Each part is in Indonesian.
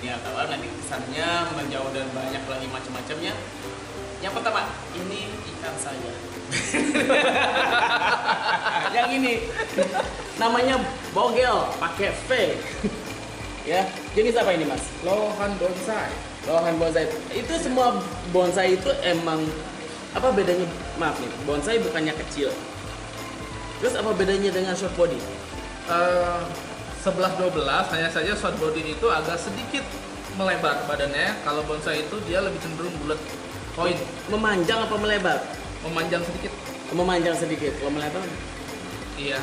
dunia tawar nanti kesannya menjauh dan banyak lagi macam-macamnya. Yang pertama ini ikan saja yang ini namanya bogel pakai V. Ya jenis apa ini mas? Lohan bonsai. Lohan bonsai. Itu semua bonsai itu emang apa bedanya? Maaf nih bonsai bukannya kecil. Terus apa bedanya dengan short body? Uh, 11-12 hanya saja short body itu agak sedikit melebar badannya. Kalau bonsai itu dia lebih cenderung bulat. Koin memanjang apa melebar? Memanjang sedikit. Memanjang sedikit. Kalau melebar? Iya.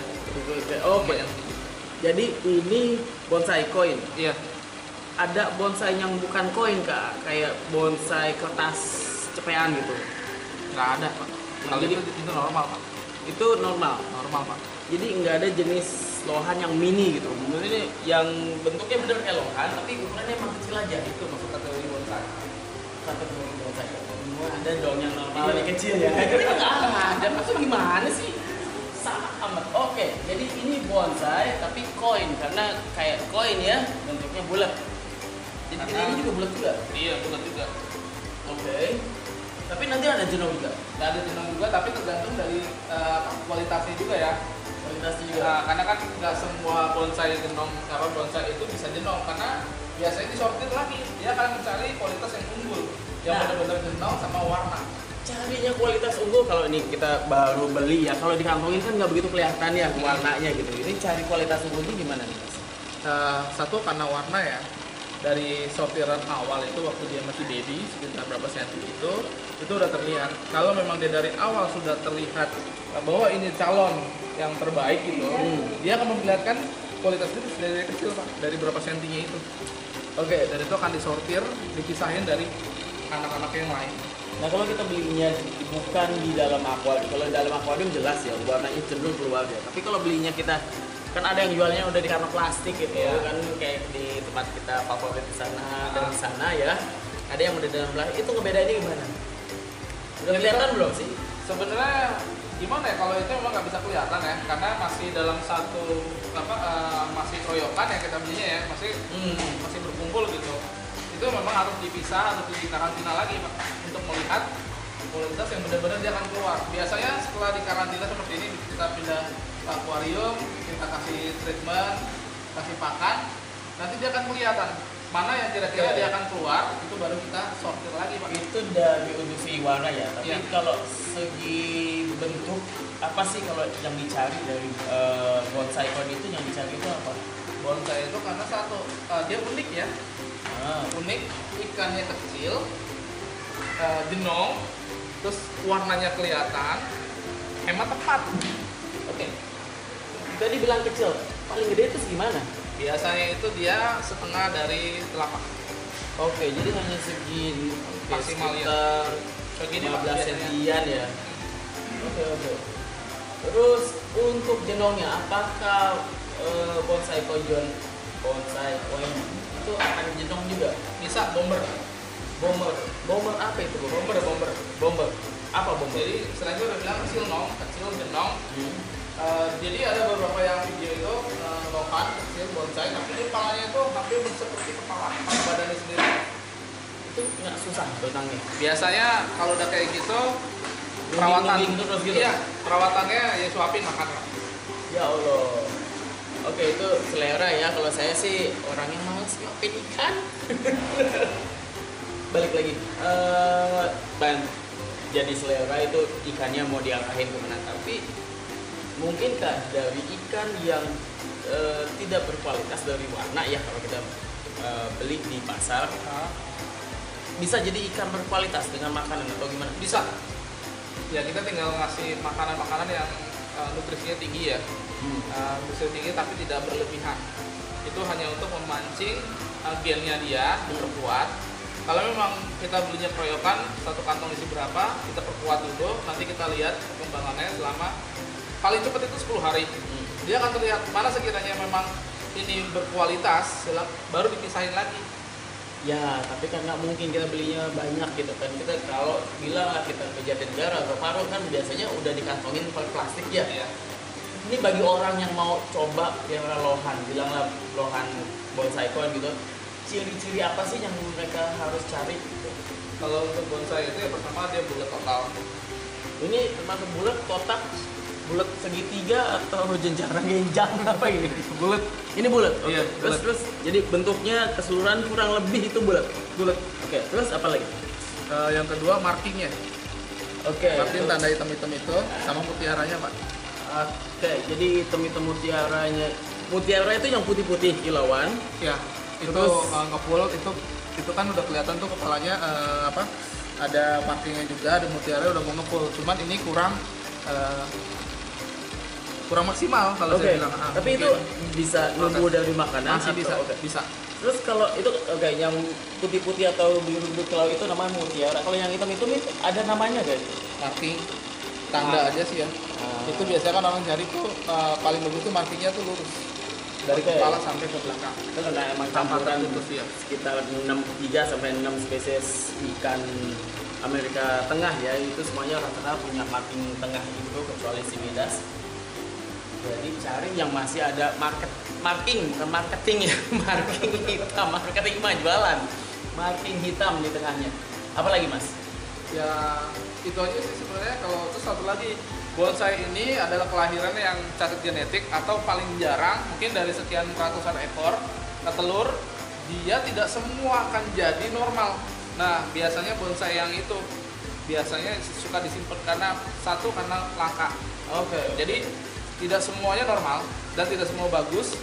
Oke sedikit. jadi ini bonsai koin? Iya. Ada bonsai yang bukan koin kak? Kayak bonsai kertas cepean gitu? Nggak ada pak. Kalau Jadi- itu, itu normal pak. Itu normal? Normal pak jadi nggak ada jenis lohan yang mini gitu. Maksudnya yang bentuknya bener kayak lohan tapi ukurannya emang kecil aja. Itu maksud kategori bonsai. Kategori bonsai. Semua ada dong yang normal Iya. yang kecil ya. Tapi nggak ada. Maksud gimana sih? Sama amat. Oke jadi ini bonsai tapi koin. Karena kayak koin ya bentuknya bulat. Jadi Karena- ini juga bulat juga. Iya bulat juga. Oke. Tapi nanti ada jenong juga. Nggak ada jenong juga tapi tergantung dari eh, kualitasnya juga ya kualitasnya juga. Nah, karena kan nggak semua bonsai jenong apa bonsai itu bisa jenong karena biasanya disortir lagi. Dia akan mencari kualitas yang unggul yang Nah. benar-benar jenong sama warna. Carinya kualitas unggul kalau ini kita baru beli ya kalau dikantongin kan nggak begitu kelihatan ya warnanya gitu. Ini cari kualitas unggulnya gimana nih mas? Eh, satu karena warna ya. Dari sortiran awal itu waktu dia masih baby sekitar berapa senti itu itu udah terlihat. Kalau memang dia dari awal sudah terlihat bahwa ini calon yang terbaik gitu. Hmm. dia akan memperlihatkan kualitas itu dari kecil pak. Dari berapa sentinya itu. Oke dan itu akan disortir dipisahin dari anak-anak yang lain. Nah kalau kita belinya bukan di dalam akuarium. Kalau di dalam akuarium jelas ya warnanya cenderung keluar ya. Tapi kalau belinya kita kan ada yang jualnya udah di kantong plastik gitu Iya. kan kayak di tempat kita favorit di sana dan di sana ya. Ada yang udah dalam plastik itu ngebedainnya gimana? Udah kelihatan kan- belum sih? sebenarnya gimana ya kalau itu memang nggak bisa kelihatan ya karena masih dalam satu apa eh, masih keroyokan ya kita belinya ya masih hmm. masih berkumpul gitu. Itu memang harus dipisah harus dikarantina lagi Pak, untuk melihat kualitas yang benar-benar dia akan keluar. Biasanya setelah dikarantina seperti ini kita pindah ke akuarium kita kasih treatment kasih pakan nanti dia akan kelihatan mana yang kira-kira dia akan keluar itu baru kita sortir lagi pak. Itu dari segi warna ya tapi Iya. kalau segi bentuk apa sih kalau yang dicari dari eh, bonsai koin itu yang dicari itu apa? Bonsai itu karena satu eh, dia unik ya. Ah, unik ikannya kecil eh, jenong terus warnanya kelihatan hemat tepat. Oke. Tadi bilang kecil paling gede itu segimana? Biasanya itu dia setengah dari telapak. Oke jadi hanya segi Maksimal ya. sekitar segini 15 Pak, biasanya. sentian ya. Oke oke. Terus untuk jenongnya apakah eh, bonsai kojon bonsai koin itu akan jenong juga? Bisa bomber. Bomber. Bomber apa itu bomber bomber bomber. Bomber. Apa bomber? Jadi selain itu udah bilang kecil nong kecil jenong Hmm. Eh, jadi ada beberapa yang video itu eh, lohan kecil bonsai tapi ini kepalanya itu hampir seperti kepala kepala badannya sendiri. Itu nggak susah benangnya? Biasanya kalau udah kayak gitu perawatan gitu terus gitu? iya perawatannya ya suapin makan. Ya allah. Oke itu selera ya. Kalau saya sih orang yang malas nyopin ikan. Balik lagi. Eh ban jadi selera itu ikannya mau diarahin ke mana? Tapi mungkinkah dari ikan yang eh, tidak berkualitas dari warna ya kalau kita eh, beli di pasar bisa jadi ikan berkualitas dengan makanan atau gimana? Bisa. Ya kita tinggal ngasih makanan-makanan yang eh, nutrisinya tinggi ya. Hmm. Eh, nutrisi tinggi tapi tidak berlebihan. Itu hanya untuk memancing gennya dia diperkuat. Kalau memang kita belinya keroyokan satu kantong isi berapa kita perkuat dulu. Nanti kita lihat perkembangannya selama paling cepat itu 10 hari Hmm. dia akan terlihat mana sekiranya memang ini berkualitas baru dipisahin lagi Ya, tapi kan nggak mungkin kita belinya banyak gitu kan. Kita kalau lah kita ke Jatinegara atau Paro kan biasanya udah dikantongin plastik ya. Iya. Ini bagi orang yang mau coba piara lohan, bilanglah lohan bonsai koin gitu. Ciri-ciri apa sih yang mereka harus cari? Gitu. Kalau untuk bonsai itu ya pertama dia bulat total. Ini termasuk bulat, kotak, bulat segitiga atau jenjang genjang apa ini? Bulat. Ini bulat. Oke. Iya, Terus bulat. terus jadi bentuknya keseluruhan kurang lebih itu bulat. Bulat. Oke. Terus apa lagi? Eh, yang kedua markingnya. Oke. Marking terus- tanda hitam-hitam itu sama mutiaranya pak. Oke. Jadi hitam-hitam mutiaranya. Mutiara itu yang putih-putih kilauan. Ya. Itu Terus- ngepul itu itu kan udah kelihatan tuh kepalanya eh, apa? Ada markingnya juga, ada mutiara udah mau ngepul. Cuman ini kurang eh, kurang maksimal kalau Oke. saya bilang. Ah, Tapi itu mungkin bisa nunggu dari makanan. masih atau- bisa, oke. bisa. Terus kalau itu oke yang putih-putih atau biru-biru kilau itu namanya mutiara. Kalau yang hitam-hitam itu ada namanya guys. Marking tanda Ah. aja sih ya. Ah. Itu biasanya kan orang cari tuh eh, paling bagus tuh markingnya tuh lurus dari Oke. kepala sampai ke belakang. Itu karena emang Campuran campuran itu sih ya. sekitar 6 3 sampai 6 spesies ikan Amerika Tengah ya itu semuanya rata-rata punya marking tengah itu kecuali si Midas. Jadi cari yang masih ada market marking bukan marketing ya marking hitam marketing mah jualan marking hitam di tengahnya. Apalagi mas? ya itu aja sih sebenarnya kalau terus satu lagi bonsai ini adalah kelahiran yang cacat genetik atau paling jarang mungkin dari sekian ratusan ekor telur dia tidak semua akan jadi normal nah biasanya bonsai yang itu biasanya suka disimpan karena satu karena langka Oke. jadi tidak semuanya normal dan tidak semua bagus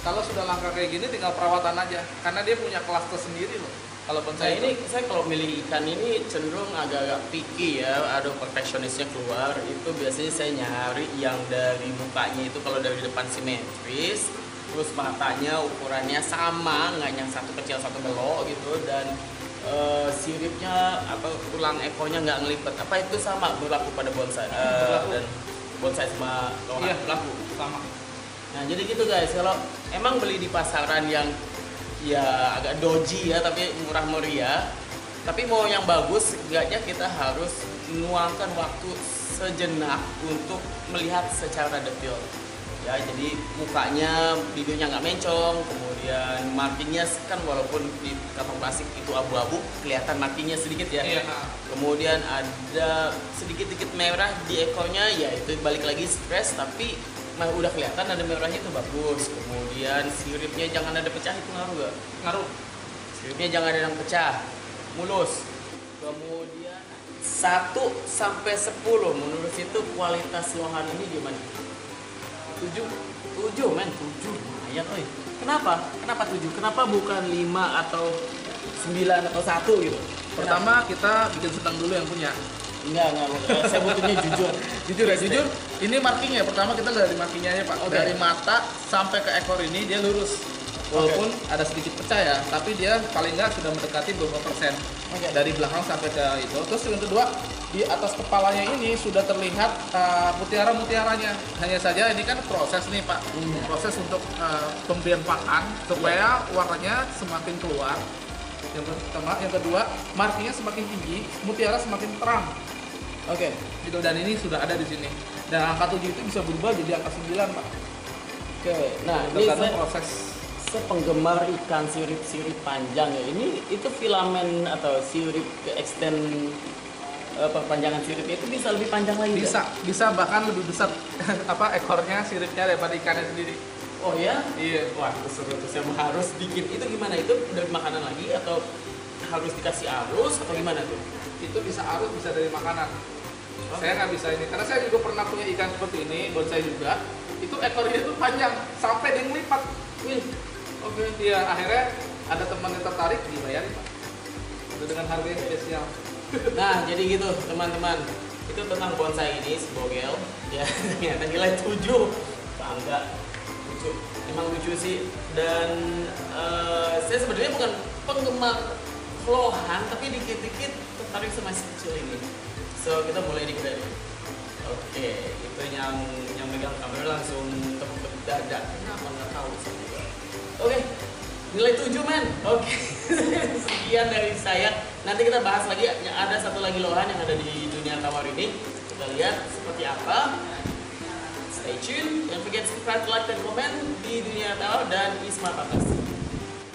kalau sudah langka kayak gini tinggal perawatan aja karena dia punya kelas tersendiri loh kalau Nah bonsai ini itu. saya kalau milih ikan ini cenderung agak-agak picky ya, ada perfeksionisnya keluar. Itu biasanya saya nyari yang dari mukanya itu kalau dari depan simetris, terus matanya ukurannya sama, nggak yang satu kecil satu belok gitu dan eh, siripnya atau tulang ekornya nggak ngelipet. Apa itu sama berlaku pada bonsai eh, Berlaku. dan bonsai sama lohan? Iya. berlaku. sama Nah jadi gitu guys, kalau emang beli di pasaran yang ya agak doji ya tapi murah meriah, tapi mau yang bagus, enggaknya kita harus menuangkan waktu sejenak untuk melihat secara detail. Ya jadi mukanya videonya nggak mencong, kemudian markingnya kan walaupun di kantong plastik itu abu-abu, kelihatan markingnya sedikit ya. Iya. Kemudian ada sedikit-sedikit merah di ekornya, ya itu balik lagi stres tapi mah udah kelihatan ada merahnya itu bagus. Kemudian siripnya jangan ada pecah itu ngaruh gak? ngaruh Siripnya jangan ada yang pecah, mulus. Kemudian 1 sampai 10 menurut situ kualitas lohan ini gimana? 7 7 men 7 lumayan oi. Kenapa? Kenapa 7? Kenapa bukan 5 atau 9 atau 1 gitu? Pertama kita bikin sedang dulu yang punya. Enggak, enggak, enggak. Saya butuhnya jujur. Jujur ya, Jujur, ini markingnya. Pertama kita dari markingnya aja pak. Oke. Dari mata sampai ke ekor ini dia lurus. Walaupun ada sedikit pecah ya, tapi dia paling nggak sudah mendekati 20 persen Oke. dari belakang sampai ke itu. Terus yang kedua di atas kepalanya ini sudah terlihat uh, mutiara-mutiaranya. Hanya saja ini kan proses nih pak, Hmm. proses untuk uh, pemberian pakan supaya warnanya semakin keluar. Yang pertama, yang kedua markingnya semakin tinggi, mutiara semakin terang Oke. gitu dan ini sudah ada di sini dan angka 7 itu bisa berubah jadi angka 9 pak Oke. Nah, ini proses saya penggemar ikan sirip-sirip panjang ya. Ini itu filamen atau sirip ke extend perpanjangan siripnya itu bisa lebih panjang lagi. bisa bisa bahkan lebih besar apa ekornya siripnya daripada ikannya sendiri Oh ya? iya Wah, seru tuh. Saya harus bikin itu gimana? Itu dari makanan lagi atau harus dikasih arus atau gimana tuh? itu bisa arus bisa dari makanan saya nggak bisa ini karena saya juga pernah punya ikan seperti ini bonsai juga itu ekornya itu panjang sampai dia ngelipat Wih, oke iya akhirnya ada teman yang tertarik dibayarin pak Itu dengan harga yang spesial Nah, jadi gitu teman-teman. Itu tentang bonsai ini, si Bogel. Ya, ternyata nilai 7. Bangga. Lucu. Emang lucu sih. Dan eh, saya sebenarnya bukan penggemar lohan, tapi dikit-dikit tertarik sama si kecil ini. So, kita mulai dikit dari. Oke, itu yang yang megang kamera langsung tepuk tepuk dada. Kenapa nggak tahu saya Oke, nilai 7 men. Oke. sekian dari saya. Nanti kita bahas lagi. Ya, ada satu lagi lohan yang ada di dunia tawar ini. Kita lihat seperti apa. Stay tune don't forget subscribe like dan komen di dunia tawar dan Isma Patas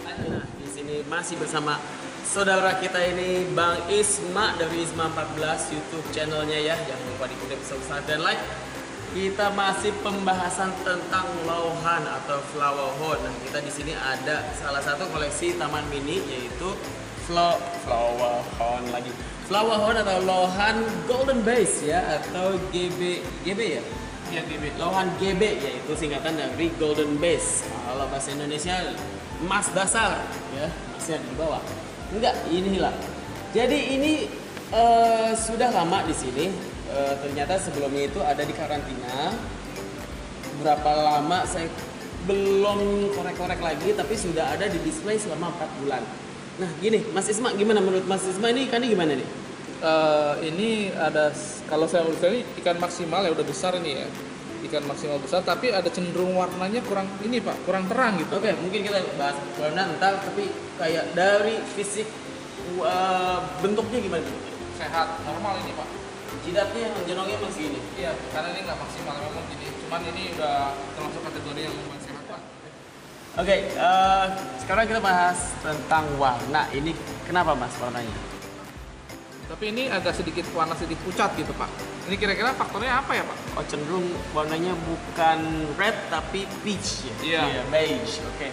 nah di sini masih bersama saudara kita ini Bang Isma dari Isma 14 YouTube channelnya ya. Jangan lupa dikutip subscribe dan like kita masih pembahasan tentang lohan atau flower horn. Nah, kita di sini ada salah satu koleksi taman mini yaitu flo flower horn lagi. Flower horn atau lohan golden base ya atau GB GB ya? Iya GB. Lohan GB yaitu singkatan dari golden base. Kalau bahasa Indonesia emas dasar ya, masih ada di bawah. Enggak, inilah. Jadi ini uh, sudah lama di sini e, ternyata sebelumnya itu ada di karantina. Berapa lama saya belum korek-korek lagi tapi sudah ada di display selama 4 bulan. Nah gini Mas Isma gimana menurut Mas Isma ini? Ikannya gimana nih? Uh, ini ada kalau saya menurut saya ini ikan maksimal ya udah besar ini ya. Ikan maksimal besar tapi ada cenderung warnanya kurang ini pak kurang terang gitu. Oke mungkin kita bahas warna entar tapi kayak dari fisik uh, bentuknya gimana? Sehat normal ini pak jidatnya yang jenongnya masih ini iya karena ini nggak maksimal memang jadi cuman ini udah termasuk kategori yang lumayan sehat pak Oke, okay, uh, sekarang kita bahas tentang warna. Ini kenapa mas warnanya? tapi ini agak sedikit warna sedikit pucat gitu pak ini kira-kira faktornya apa ya pak Oh cenderung warnanya bukan red tapi peach ya? Iya. beige. Oke.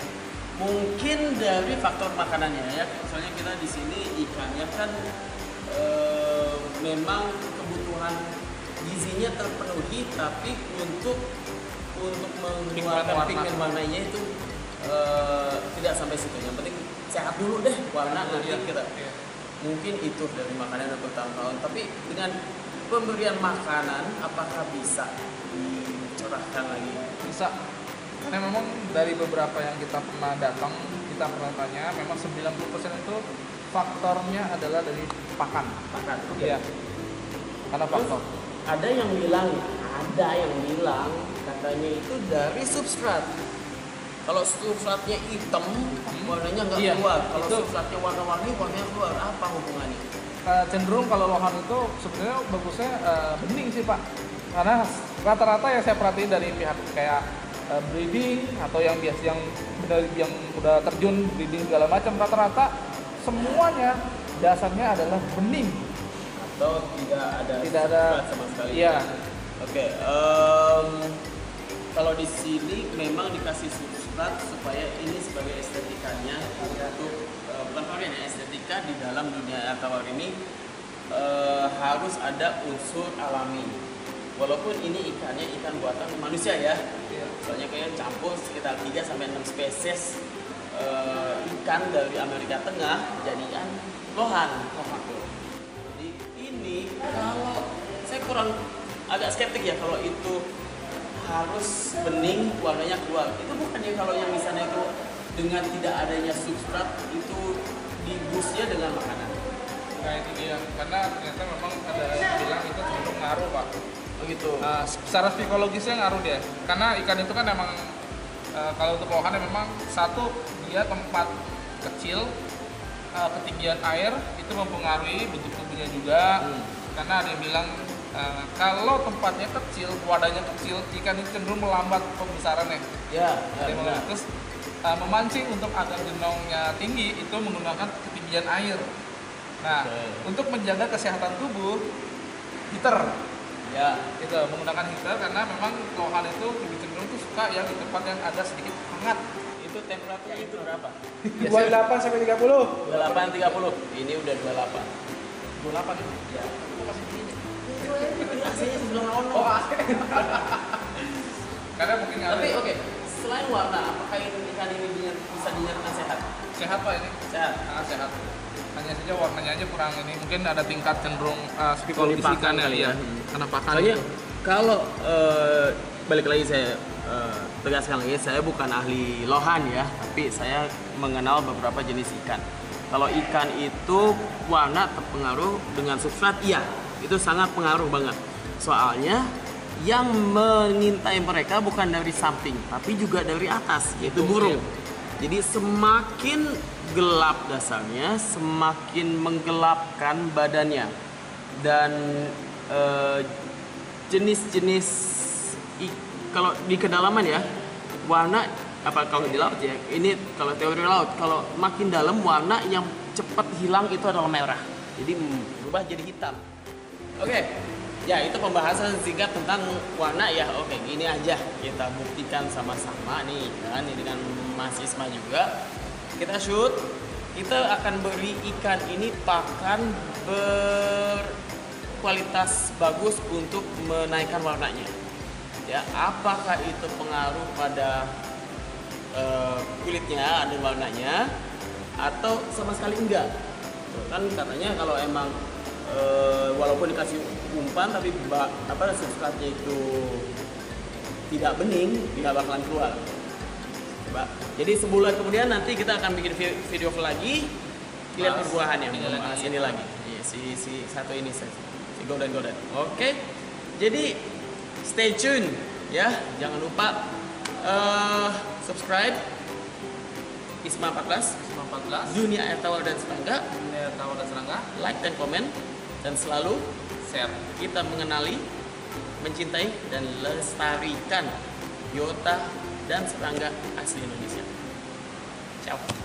Mungkin dari faktor makanannya ya. Soalnya kita di sini ikannya kan eh, memang gizinya terpenuhi, tapi untuk untuk mengeluarkan pigmen warnanya itu eh, tidak sampai situ. Yang penting sehat dulu deh warna nanti Iya. kita Iya. mungkin itu dari makanan yang bertahun-tahun tapi dengan pemberian makanan apakah bisa dicerahkan lagi? Bisa. Karena memang dari beberapa yang kita pernah datang kita pernah tanya memang 90% itu faktornya adalah dari pakan. Makan iya karena Terus faktor ada yang bilang ada yang bilang katanya itu dari substrat. Kalau substratnya hitam warnanya nggak Iya, keluar kalau itu- substratnya warna-warni warnanya keluar. Apa hubungannya? Eh, cenderung kalau lohan itu sebenarnya bagusnya eh, bening sih pak. Karena rata-rata yang saya perhatiin dari pihak kayak eh, breeding atau yang biasa yang benar yang udah terjun breeding segala macam rata-rata semuanya dasarnya adalah bening atau tidak ada Tidak ada- sama sekali? Iya. Oke, em, kalau di sini memang dikasih substrat supaya ini sebagai estetikanya untuk eh, bukan varian ya, estetika di dalam dunia tawar ini eh, harus ada unsur alami. Walaupun ini ikannya ikan buatan manusia ya, soalnya kayak campur sekitar 3 sampai 6 spesies eh, ikan dari Amerika Tengah jadikan lohan. Ini kalau saya kurang agak skeptik ya kalau itu harus bening warnanya keluar. Itu bukannya kalau yang di sana itu dengan tidak adanya substrat itu dibusnya dengan makanan. nah itu dia karena ternyata memang ada yang bilang itu cenderung ngaruh pak Begitu. Nah, secara psikologisnya ngaruh dia karena ikan itu kan emang eh, kalau untuk lohan memang satu dia tempat kecil eh, ketinggian air itu mempengaruhi bentuk tubuhnya juga Hmm. Karena ada yang bilang eh, kalau tempatnya kecil wadahnya kecil ikan itu cenderung melambat pembesarannya Ya, ya benar. terus eh, memancing untuk agar jenongnya tinggi itu menggunakan ketinggian air nah Oke. untuk menjaga kesehatan tubuh heater Ya. itu menggunakan heater karena memang lohan itu lebih cenderung tuh suka yang di tempat yang ada sedikit hangat Itu temperaturnya itu berapa? 28 sampai 30. 28 30. Ini udah 28. 28 itu Ya. Sebelah ono. oh karena mungkin ada Tapi oke, selain warna, apakah ini ikan ini bisa dinyatakan sehat? sehat pak ini Sehat. sangat sehat hanya saja warnanya aja kurang ini mungkin ada tingkat cenderung uh, psikologis Pakan ikannya kali ya ya. karena pakan Soalnya itu. kalau eh, balik lagi saya eh, tegaskan lagi, saya bukan ahli lohan ya, tapi saya mengenal beberapa jenis ikan. Kalau ikan itu warna terpengaruh dengan substrat, iya, itu sangat pengaruh banget. Soalnya yang mengintai mereka bukan dari samping, tapi juga dari atas, yaitu Itu, burung. iya. Jadi semakin gelap dasarnya, semakin menggelapkan badannya dan eh, jenis-jenis i- kalau di kedalaman ya warna apa kalau di laut ya ini kalau teori laut kalau makin dalam warna yang cepat hilang itu adalah merah jadi berubah jadi hitam oke. Ya itu pembahasan singkat tentang warna ya. Oke ini aja. Kita buktikan sama-sama nih kan? Ini dengan Mas Isma juga. Kita shoot. Kita akan beri ikan ini pakan berkualitas bagus untuk menaikkan warnanya. Ya apakah itu pengaruh pada eh, kulitnya ada warnanya? Atau sama sekali enggak? Tuh, kan katanya kalau emang eh, walaupun dikasih umpan tapi ba- apa substratnya itu tidak bening tidak bakalan keluar. Coba. Jadi sebulan kemudian nanti kita akan bikin vi- video lagi. Lihat Bahas perbuahan yang ini membahas lagi. ini lagi. Iya, si si satu ini si, si golden golden. Oke. Jadi stay tune ya. Jangan lupa eh, subscribe. Isma 14 14 dunia air tawar dan serangga. Dunia tawar dan serangga. Like dan komen dan selalu share. Kita mengenali mencintai dan lestarikan biota dan serangga asli Indonesia. Ciao